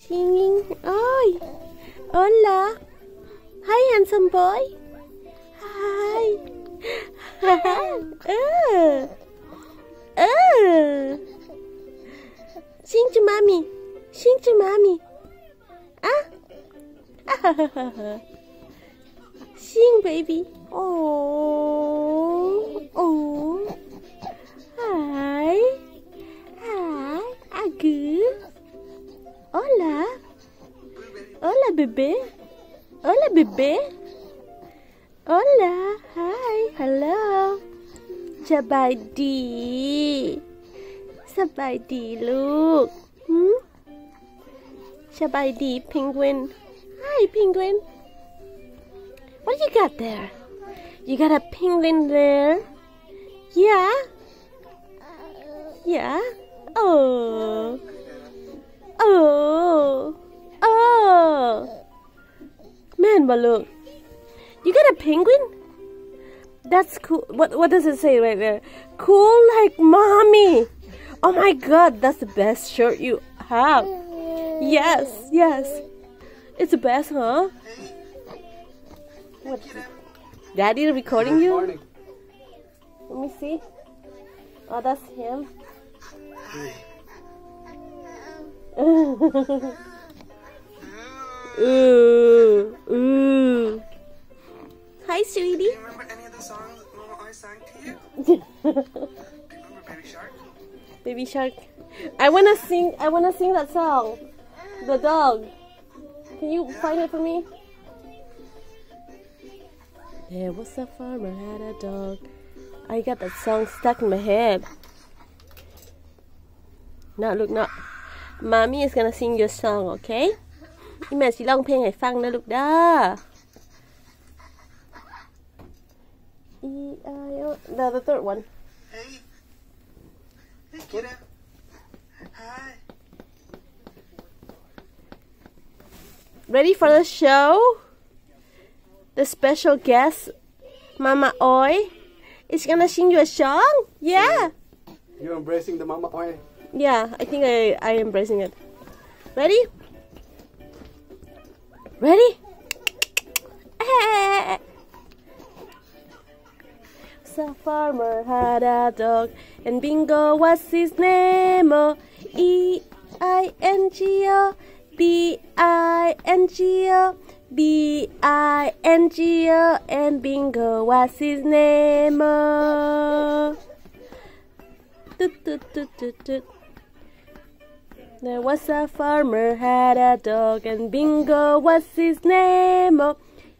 Singing. Oi. Hola. Hi, handsome boy. Hi. uh. Uh. Sing to mommy. Sing to mommy. Ah. Sing, baby. Oh. Oh. Hi. Hi. Ah, good. Hola. Hola, bebé. Hola, bebé. Hola. Hi. Hello. Jabaidi. Sabaidi, look. Hmm? Shabaidi, penguin. Hi, penguin. What you got there? You got a penguin there? Yeah? Yeah? Oh. Oh, oh. Man, but look. You got a penguin? That's cool. What, what does it say right there? Cool like mommy. Oh my god, that's the best shirt you have. Yes, yes. It's the best, huh? What? Daddy recording you? Let me see. Oh, that's him ooh, ooh. Hi, sweetie. Do you remember any of the songs Mama always sang to you? Do you remember Baby Shark? Baby Shark. I wanna sing. I wanna sing that song. The dog. Can you find it for me? There was a farmer had a dog. I got that song stuck in my head. Now look, now. Mommy is gonna sing your song, okay? อีแม่สิร้องเพลงให้ฟังนะลูกเด้อ E I O the the third one. Hey. Hey, kiddo. Hi. Ready for the show? The special guest, Mama Oi, is gonna sing you a song. Yeah, You're embracing the Mama Oi. yeah. I think I I am embracing it. Ready? Ready? So farmer had a dog, and Bingo was his name. E I N G O, B I N G O, B I N G O, and Bingo was his name. Toot, toot, toot, toot, toot. There was a farmer had a dog, and Bingo was his name. Oh,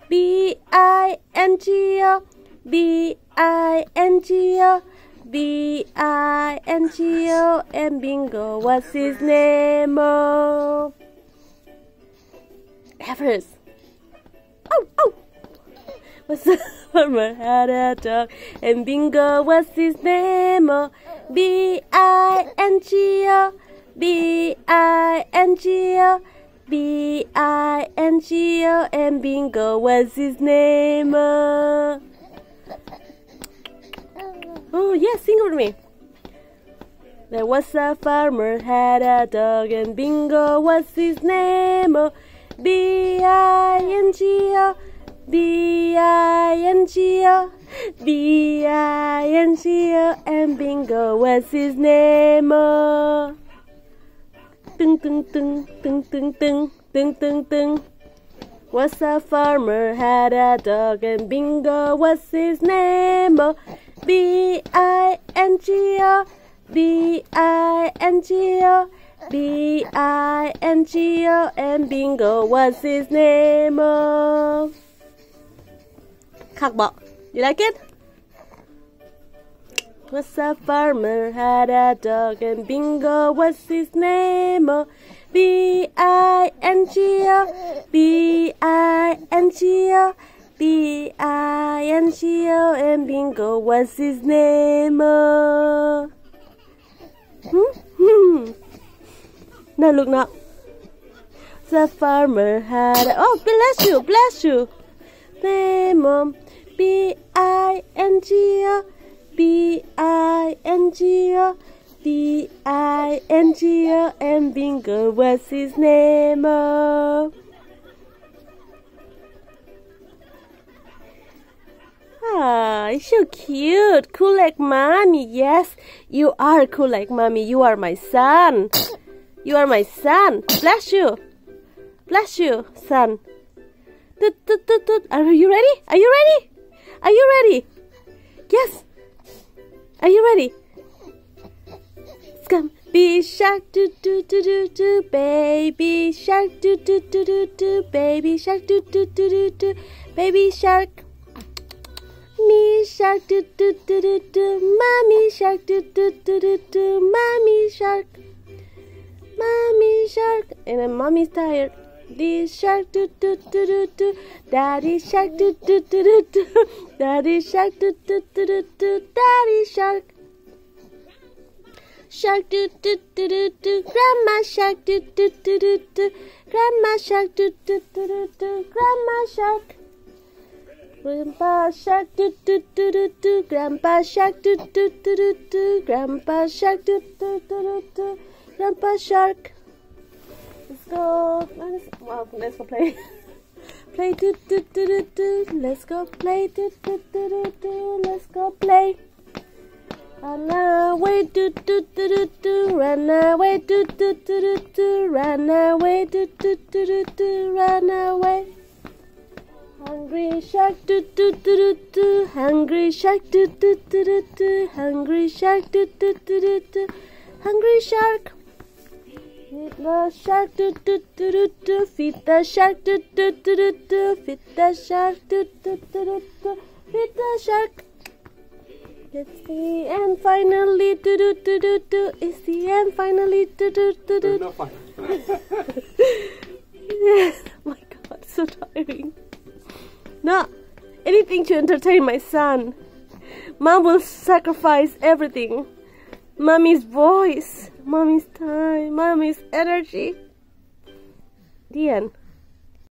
B I N G O, B I N G O, B I N G O, and Bingo was his name. Oh, Everest. Oh, oh. Was a farmer had a dog, and Bingo was his name. Oh, B I N G O, B I N G O, B I N G O, and Bingo was his name. Oh, oh yes, sing with me. There was a farmer had a dog, and Bingo was his name. Oh, B I N G O, B I N G O, B I N G O, and Bingo was his name. Oh ding, ding, ding, ding, ding, ding, ding, ding. Was a farmer, had a dog, and bingo What's his name. Oh, B I N G O, B I N G O, B I N G O, and bingo What's his name. Oh. Kakbo, you like it? Was a farmer had a dog and Bingo was his name. Oh, B I N G O, B I N G O, B I N G O, and Bingo was his name. Oh. Hmm? Hmm. Now look now. The farmer had a, oh bless you, bless you. Name um, B I N G O, B I N G O, and Bingo what's his name? Oh. Ah, so cute. Cool like mommy. Yes, you are cool like mommy. You are my son. You are my son. Bless you. Bless you, son. Are you ready? Are you ready? Are you ready? Yes. Are you ready? Scum. Baby shark do do do do do baby shark do do do do do baby shark do do do do do baby shark me shark do do do do do mommy shark do do do do do mommy shark mommy shark and then mommy's tired this shark do do do do do daddy shark do do do do do daddy shark do do do do do daddy shark Shark do do do do do Grandma shark do do do do do Grandma shark do do do do do Grandma shark Grandpa shark do do do do do Grandpa shark do do do do do Grandpa shark do do do do do Grandpa shark go let's, well, let's go play Play do do do do do Let's go play do do do do do Let's go play Run away, do do do do do. Run away, do do do do do. Run away, do do do do do. Run away. Hungry shark, do do do do do. Hungry shark, do do do do do. Hungry shark, do do do do do. Hungry shark. Feed the shark, do do do do do. Feed the shark, do do do do do. Feed the shark, do do do do do. Feed the shark. It's the end finally. Do do do do do. It's the end finally. Do do do do. No fun. oh my god, so tiring. No, anything to entertain my son. Mom will sacrifice everything. Mommy's voice, mommy's time, mommy's energy. The end.